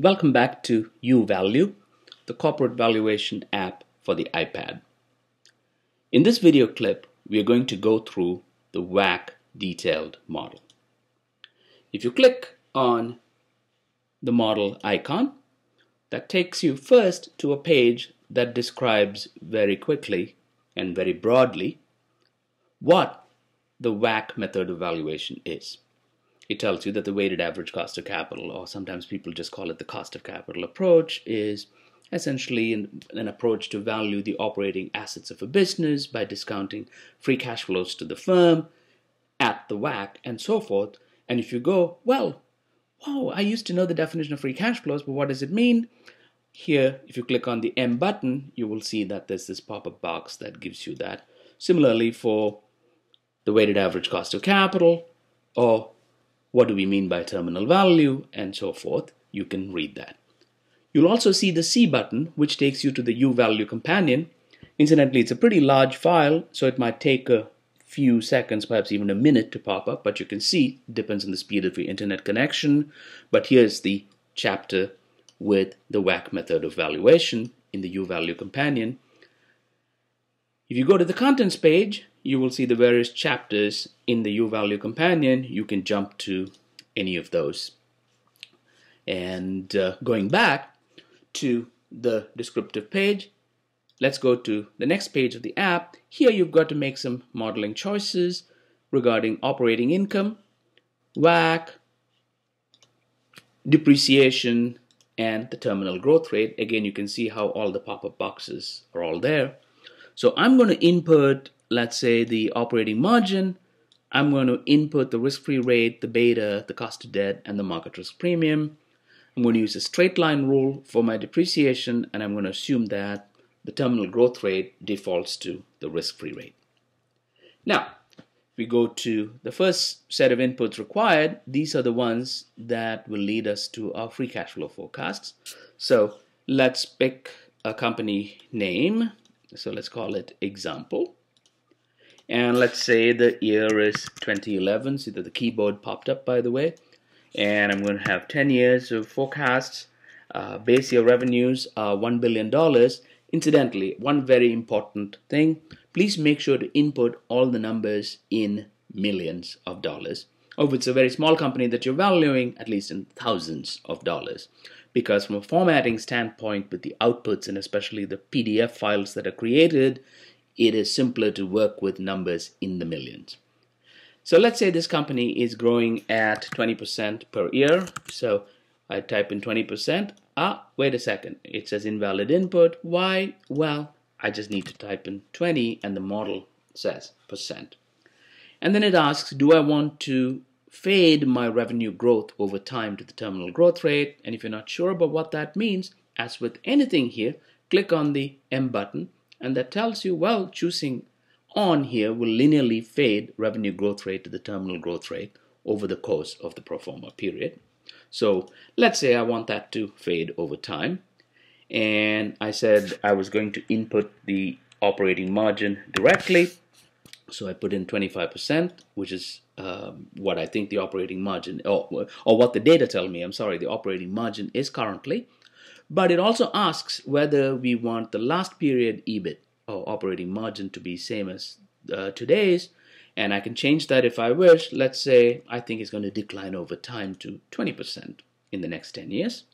Welcome back to uValue, the corporate valuation app for the iPad. In this video clip, we are going to go through the WACC detailed model. If you click on the model icon, that takes you first to a page that describes very quickly and very broadly what the WACC method of valuation is. It tells you that the weighted average cost of capital, or sometimes people just call it the cost of capital approach, is essentially an, an, approach to value the operating assets of a business by discounting free cash flows to the firm at the WACC and so forth. And if you go, well, wow, I used to know the definition of free cash flows, but what does it mean? Here, if you click on the M button, you will see that there's this pop-up box that gives you that. Similarly, for the weighted average cost of capital, or what do we mean by terminal value, and so forth, you can read that. You'll also see the C button, which takes you to the uValue companion. Incidentally, it's a pretty large file, so it might take a few seconds, perhaps even a minute to pop up, but you can see, it depends on the speed of your internet connection. But here's the chapter with the WACC method of valuation in the uValue companion. If you go to the contents page, you will see the various chapters in the uValue companion. You can jump to any of those. And uh, going back to the descriptive page, let's go to the next page of the app. Here you've got to make some modeling choices regarding operating income, WACC, depreciation, and the terminal growth rate. Again, you can see how all the pop-up boxes are all there. So I'm going to input, let's say, the operating margin. I'm going to input the risk-free rate, the beta, the cost of debt, and the market risk premium. I'm going to use a straight line rule for my depreciation, and I'm going to assume that the terminal growth rate defaults to the risk-free rate. Now, if we go to the first set of inputs required, these are the ones that will lead us to our free cash flow forecasts. So let's pick a company name so let's call it example. And let's say the year is 2011. See that the keyboard popped up, by the way. And I'm going to have 10 years of forecasts. Uh, base year revenues are $1 billion. Incidentally, one very important thing, please make sure to input all the numbers in millions of dollars. Or if it's a very small company that you're valuing, at least in thousands of dollars because from a formatting standpoint with the outputs and especially the PDF files that are created, it is simpler to work with numbers in the millions. So let's say this company is growing at 20% per year. So I type in 20%. Ah, wait a second. It says invalid input. Why? Well, I just need to type in 20 and the model says percent. And then it asks, do I want to fade my revenue growth over time to the terminal growth rate. And if you're not sure about what that means, as with anything here, click on the M button and that tells you, well, choosing on here will linearly fade revenue growth rate to the terminal growth rate over the course of the pro forma period. So let's say I want that to fade over time. And I said I was going to input the operating margin directly. So I put in 25%, which is um, what I think the operating margin, or, or what the data tell me, I'm sorry, the operating margin is currently. But it also asks whether we want the last period EBIT or operating margin to be same as uh, today's. And I can change that if I wish. Let's say I think it's going to decline over time to 20% in the next 10 years.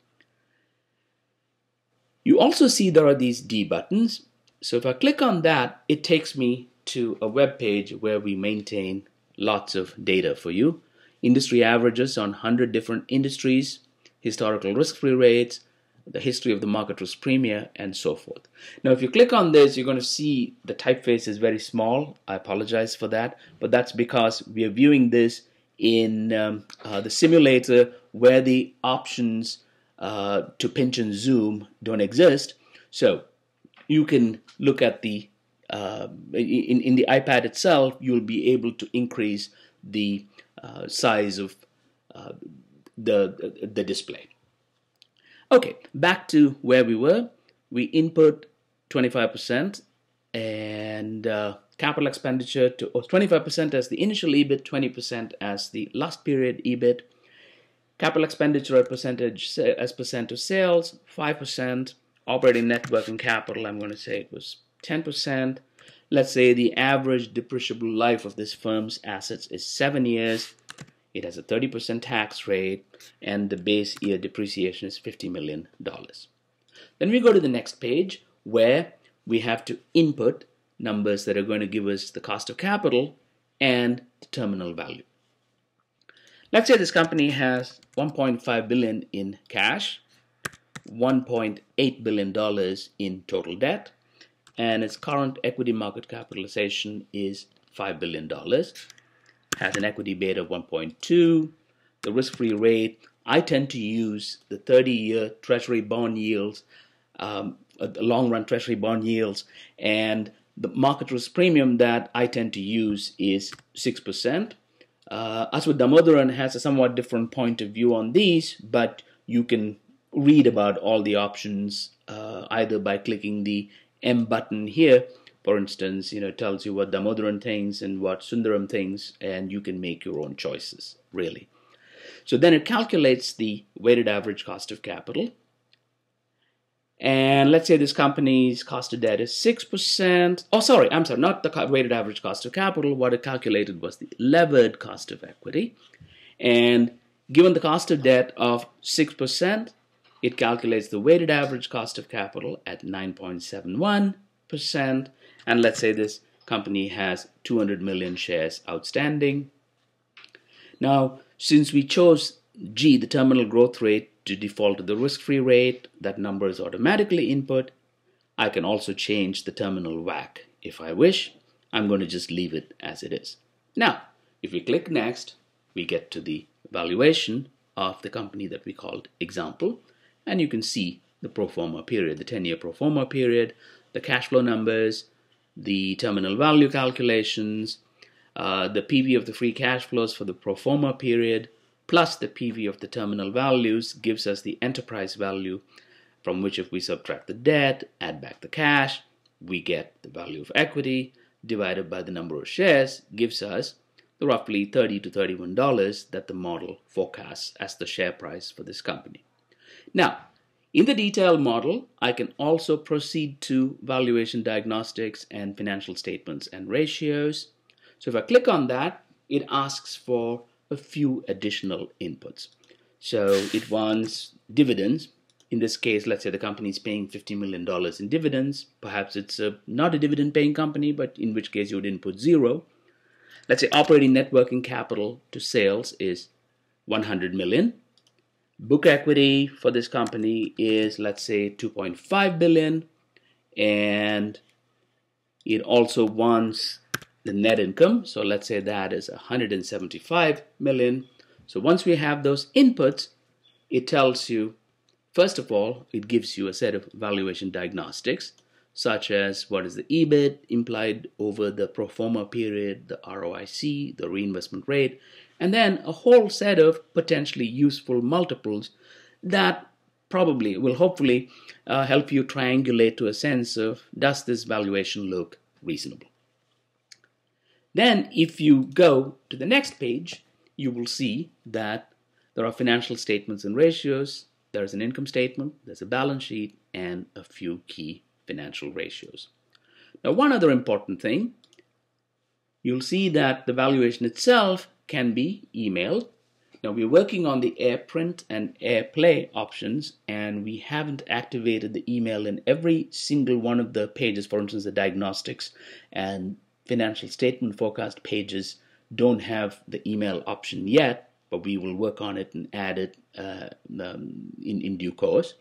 You also see there are these D buttons. So if I click on that, it takes me to a web page where we maintain lots of data for you. Industry averages on 100 different industries, historical risk-free rates, the history of the market risk premium, and so forth. Now, if you click on this, you're going to see the typeface is very small. I apologize for that, but that's because we are viewing this in um, uh, the simulator where the options uh, to pinch and zoom don't exist. So you can look at the uh, in, in the iPad itself, you'll be able to increase the uh, size of uh, the, the display. Okay, back to where we were. We input 25% and uh, capital expenditure to 25% as the initial EBIT, 20% as the last period EBIT. Capital expenditure percentage as percent of sales, 5%. Operating net working capital, I'm going to say it was 10%. Let's say the average depreciable life of this firm's assets is seven years. It has a 30% tax rate, and the base year depreciation is $50 million. Then we go to the next page where we have to input numbers that are going to give us the cost of capital and the terminal value. Let's say this company has 1.5 billion in cash, 1.8 billion dollars in total debt, and its current equity market capitalization is 5 billion dollars. Has an equity beta of 1.2. The risk-free rate, I tend to use the 30-year Treasury bond yields, um, the long-run Treasury bond yields, and the market risk premium that I tend to use is 6%. Uh, Aswath Damodaran has a somewhat different point of view on these, but you can read about all the options uh, either by clicking the M button here. For instance, you know, tells you what Damodaran thinks and what Sundaram thinks, and you can make your own choices, really. So then it calculates the weighted average cost of capital. And let's say this company's cost of debt is 6%. Oh, sorry, I'm sorry, not the weighted average cost of capital. What it calculated was the levered cost of equity. And given the cost of debt of 6%, it calculates the weighted average cost of capital at 9.71%. And let's say this company has 200 million shares outstanding. Now, since we chose G, the terminal growth rate, to default to the risk-free rate, that number is automatically input. I can also change the terminal WACC if I wish. I'm going to just leave it as it is. Now, if we click next, we get to the valuation of the company that we called example, and you can see the pro forma period, the 10-year pro forma period, the cash flow numbers, the terminal value calculations, uh, the PV of the free cash flows for the pro forma period, plus the PV of the terminal values gives us the enterprise value from which if we subtract the debt, add back the cash, we get the value of equity divided by the number of shares gives us the roughly 30 to 31 dollars that the model forecasts as the share price for this company. Now, in the detailed model, I can also proceed to valuation diagnostics and financial statements and ratios. So if I click on that, it asks for a few additional inputs. So it wants dividends. In this case, let's say the company is paying $50 million in dividends. Perhaps it's a, not a dividend paying company, but in which case you would input zero. Let's say operating net working capital to sales is 100 million. Book equity for this company is, let's say, 2.5 billion. And it also wants the net income. So let's say that is 175 million. So once we have those inputs, it tells you, first of all, it gives you a set of valuation diagnostics, such as what is the EBIT implied over the pro forma period, the ROIC, the reinvestment rate, and then a whole set of potentially useful multiples that probably will hopefully uh, help you triangulate to a sense of does this valuation look reasonable. Then if you go to the next page, you will see that there are financial statements and ratios, there's an income statement, there's a balance sheet, and a few key financial ratios. Now, one other important thing, you'll see that the valuation itself can be emailed. Now, we're working on the AirPrint and AirPlay options, and we haven't activated the email in every single one of the pages, for instance, the diagnostics and financial statement forecast pages don't have the email option yet, but we will work on it and add it uh, um, in, in due course.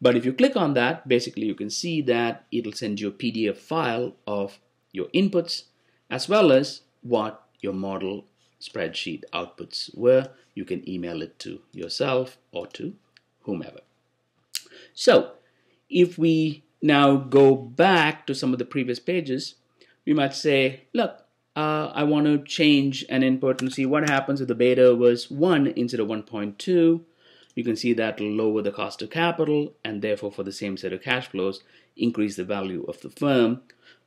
But if you click on that, basically you can see that it'll send you a PDF file of your inputs as well as what your model spreadsheet outputs were. You can email it to yourself or to whomever. So if we now go back to some of the previous pages, we might say, look, uh, I want to change an input and see what happens if the beta was 1 instead of 1.2. You can see that lower the cost of capital and therefore for the same set of cash flows, increase the value of the firm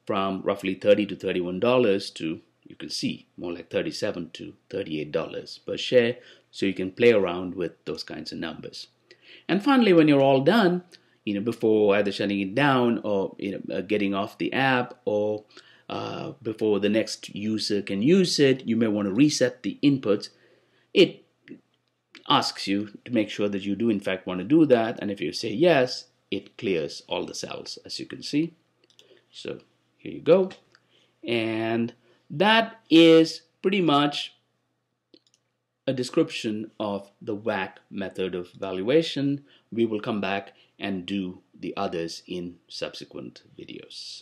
from roughly 30 to $31 to, you can see, more like 37 to $38 per share. so you can play around with those kinds of numbers. And finally, when you're all done, you know, before either shutting it down or you know, uh, getting off the app or uh, before the next user can use it, you may want to reset the inputs. It asks you to make sure that you do in fact want to do that. And if you say yes, it clears all the cells as you can see. So here you go. And that is pretty much a description of the WACC method of valuation. We will come back and do the others in subsequent videos.